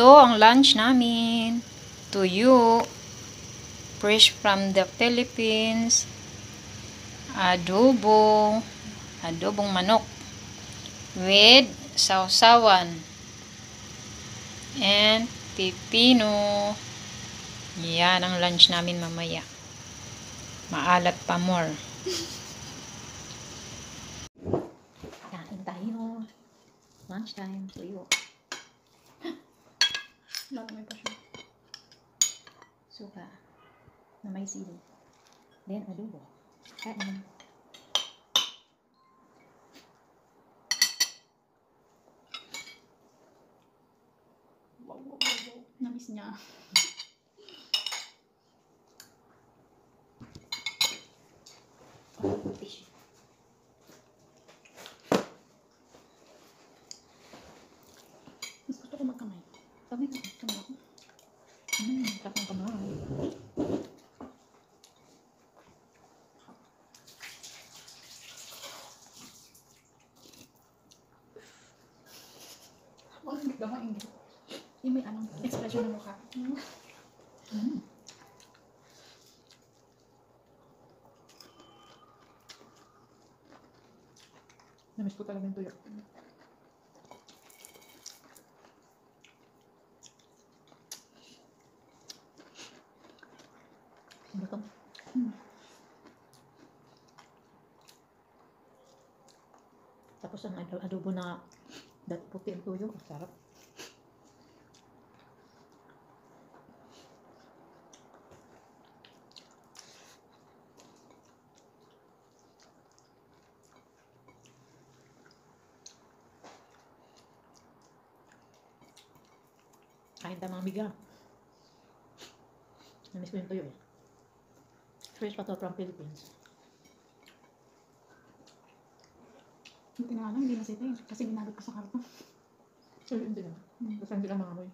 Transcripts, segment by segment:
Ito ang lunch namin. Tuyo. Fresh from the Philippines. Adobo. Adobong manok. With sausawan. And pipino. Yan ang lunch namin mamaya. Maalat pa more. Kain tayo. Lunch time. Tuyo. Lalagay pa siya. Suka. Na may sili. Then adobo. Kain. Wow, wow, wow, wow. Namiss niya. Tissue. Mas gusto ko magkamay. Sabi ko. Kamay ako. Hmm, tapang kamay. Ang. Yung may anong expression ng mukha. Hmm. Namiss ko talaga yung tuyo. Hmm. Tapos ang ado- adobo na dat puti ang tuyo. Ang sarap. Kain tayo mga miga. Namiss ko yung tuyo eh. Fresh pa to from Philippines. Buti na lang, hindi nasita eh. Kasi ginagod ko sa karton. So, hindi naman. Hmm. Basta hindi lang maamoy.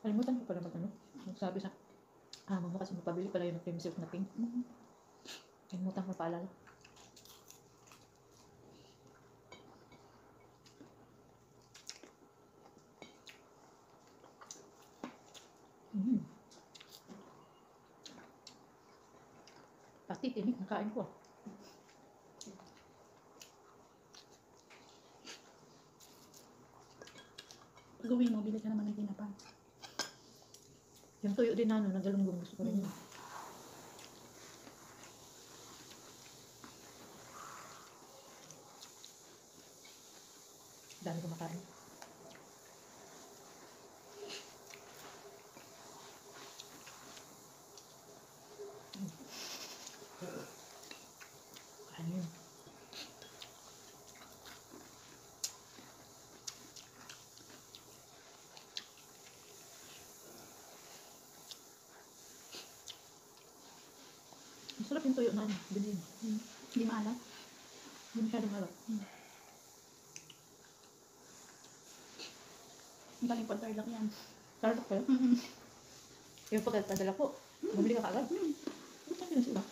Kalimutan ko pala mag ano. Sabi sa amo mo kasi magpabili pala yun ng cream silk na pink. Kalimutan ko paalala. Mm. Pati tinik, nakain ko. ah. Pag uwi mo, bili ka naman ng tinapay. Yung tuyo din ano, nagalunggong gusto ko rin. yun. Dami kumakain. Kain yun. Masarap yung tuyo na ano, bilhin. Hmm. Hindi maalat. Hindi masyadong halap. Ang galing pag tarlak yan. Kayo. Mm-hmm. Yung pagkatadala ko, bumili ka kaagad. Hmm. Ano na sila?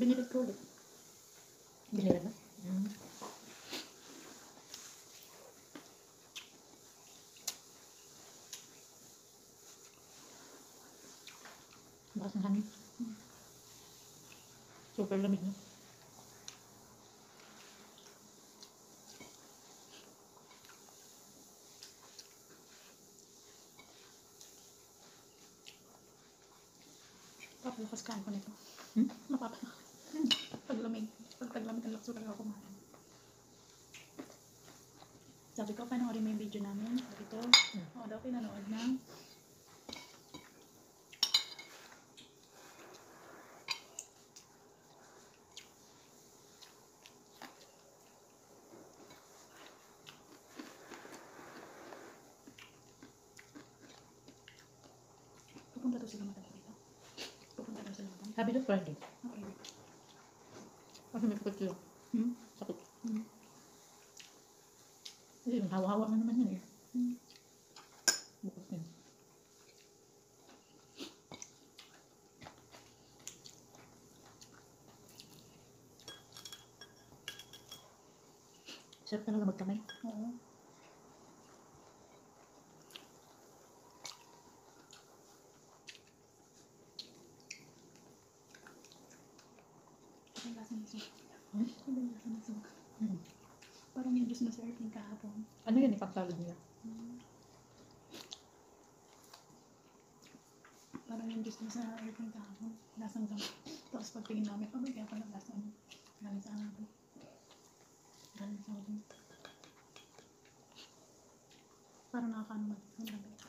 Binilit ko ulit. Binila na. Mm. Bakas ng hangin. Super lamig na. Papalakas kain ko nito. Hmm? Mapapalakas. Pag lamig. Pag taglamig ang lakso talaga kumain. Sabi ko, panoorin mo yung video namin. Sabi ko, Hmm. oo daw pinanood na. Pupunta daw sila matagal dito. Pupunta daw sila matagal. Sabi doon Friday. Okay. Kasi may sakit sila. Hmm? Sakit. Hmm. Kasi hawa-hawa na naman yun eh. Hmm. Bukas yun. Sarap talaga magkamay. Oo. Ang lasa ng suka. Hmm? Ang lasa ng suka. Hmm. Parang yung juice na sa airplane kahapon. Ano ipagsalad nila? Parang yung juice na airplane kahapon. Lasang lang. Tapos pag tingin namin, oh, may kaya pala lasa ano. Galing sa ano. Galing sa ano. Parang nakakaano. Ang labi.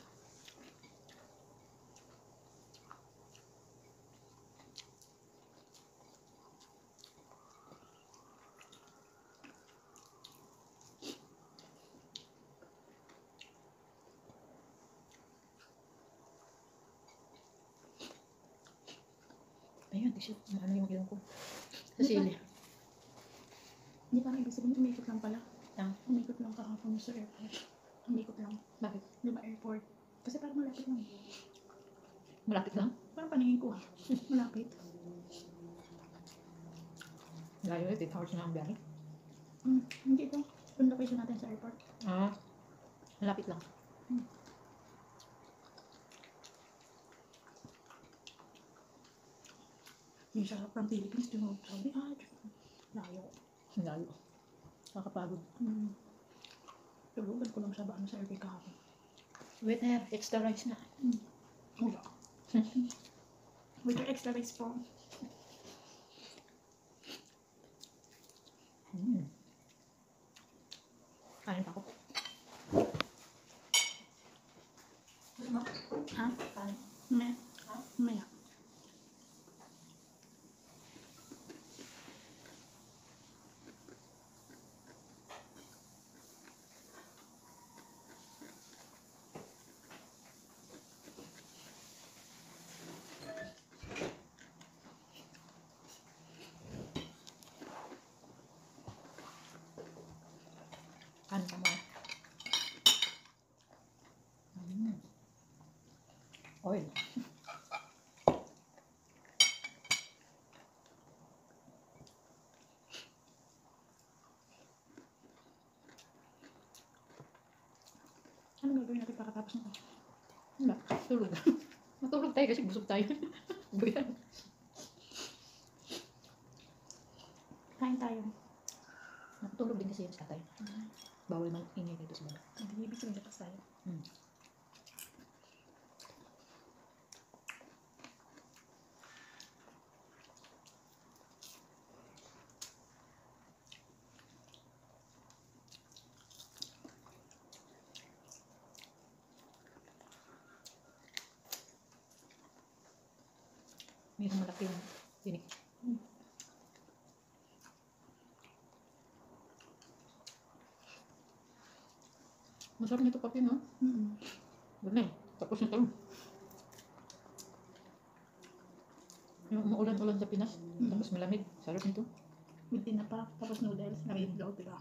Ayun, tissue. Ano yung ilong ko? Sa sili. Hindi parang ibig sabihin, umikot lang pala. Ah. Umikot lang kahapon sa airport. Umikot lang. Bakit? Di ba airport? Kasi parang malapit lang. Malapit lang? Parang paningin ko ha. Malapit. Layo eh, 8 hours na ang biyahe. Hmm, hindi ito. Yung location natin sa airport. Ah, malapit lang. Yung siya from Philippines, yung sabi, ah, layo. Layo. Nakakapagod. Hmm. Tulugan ko lang sa baano sa airport kahapon. Waiter, extra rice na. Wala. With your extra rice po. Mm. Kain pa ako. Ha? Kain. Maya. Maya. Kain pa mo. Mm. Oil. Ano gagawin natin pagkatapos nito? Wala. Tulog. Matulog tayo kasi busog tayo. Buyan. Mayroong malaki yung tinik. Mm. Masarap nito papi, no? Mm-mm. Ganun. Tapos na tayo. Yung umuulan-ulan sa Pinas. Mm. Tapos malamig. Sarap nito. With tinapa, tapos noodles, nabibiglaw, diba?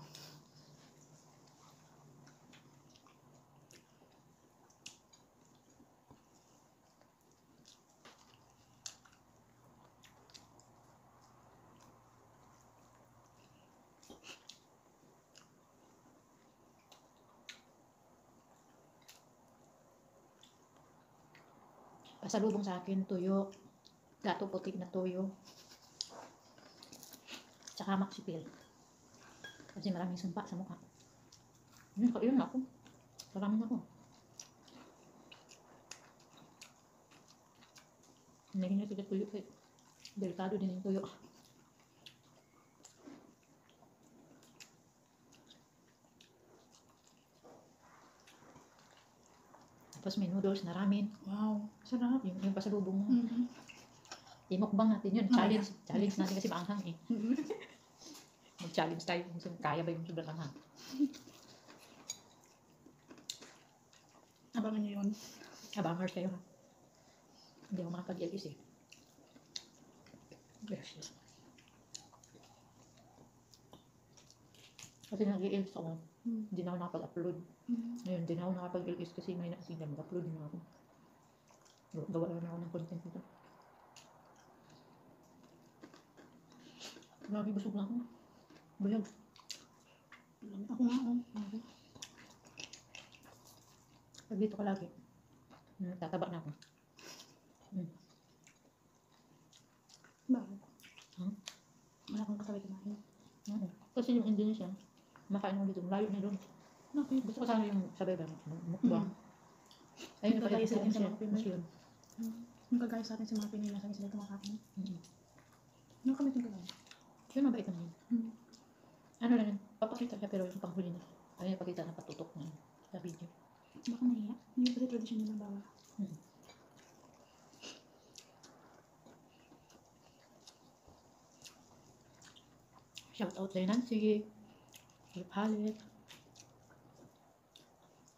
Pasalubong sa akin, tuyo. Gato puti na tuyo. Tsaka maxipil. Kasi maraming sumpa sa mukha. Yun, yun ako. Marami na ako. Hindi na sila tuyo eh. Delikado din yung tuyo. Tapos may noodles na ramen. Wow, sarap. Yung, yung pasalubong mo. Mm-hmm. Imukbang natin yun. Challenge. Challenge natin kasi maanghang eh. Mag-challenge tayo kung kaya ba yung sobrang anghang. Abangan nyo yun. Abangers kayo ha. Hindi ako makapag-LS eh. Yes. Kasi nag-i-ills ako. Mm. Hindi na ako nakapag-upload. Ngayon, na ako nakapag-ills kasi may nakasila. Mag-upload na ako. Gawa- na ako ng content nito. Grabe, busog na ako. Bayag. Ako nga, oh. Grabe. Pag dito ka lagi, mm, tataba na ako. Bakit? Hmm? Wala kang kasabay kumain. Oo. Kasi yung Indonesia, makain ako dito. Layo na doon. Bakit? Gusto ko sana yung sabay ba? Mukbang. Ayun na pala. Kagaya sa Ayun atin sa mga Pinoy. Yun. Yung kagaya sa atin sa mga Pinoy na sa sila kumakain. Mm. Ano kami itong kagaya? Kaya mabait naman yun. Mm. Ano lang yun, papakita siya pero yung panghuli na. Ayun pakita na patutok na sa video. Baka nahiya. Hindi kasi tradisyon nila bawal. Mm. Shout out kay Nancy. Kay Palit.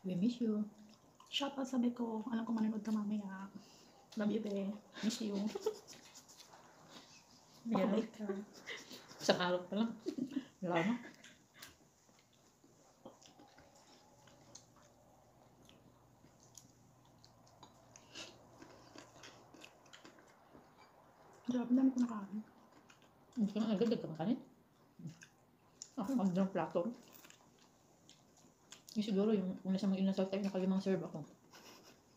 We miss you. Shout out sabi ko, alam ko manonood ka mamaya. Love you, be. Miss you. Pakabait ka. Isang araw pa lang. Wala na. Grabe, dami ko nakain. Hindi ko na agad ka makanin. Ah, ang ng plato. Yung siguro yung kung nasa mga inasal tayo, nakalimang serve ako.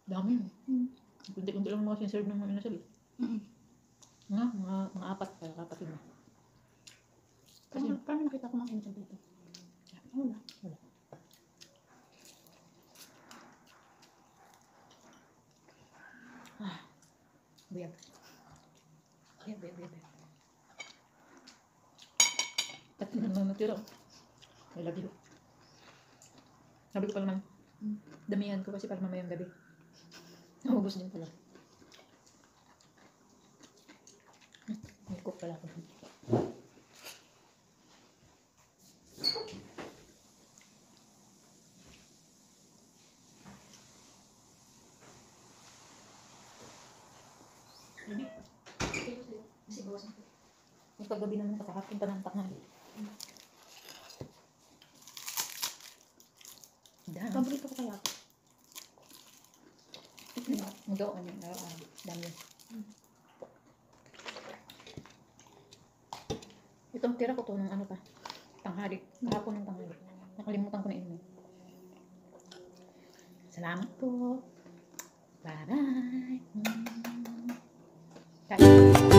Dami yun. Mm. Kunti-kunti lang mga sinserve ng mga inasal. Mm. Nga, mga, mga apat kaya kapatid mo. Kasi, Paano, paano nakita ko mga insan dito? Wala. wala. Ah, buyag. Buyag, buyag, buyag. buyag. At yun ang natira. I love you. Sabi ko pa naman, damihan ko kasi para mamayang gabi. Naubos din pala. May cook pala ako. Yung kagabi naman kakahapon pa ng tanghali. Paborito ko kaya ito. Magawa niya. araw-araw. Dami yun. Itong tira ko to ng ano pa. Tanghali. Kahapon ng tanghali. Nakalimutan ko na inumin. Salamat po. Bye-bye. Kain.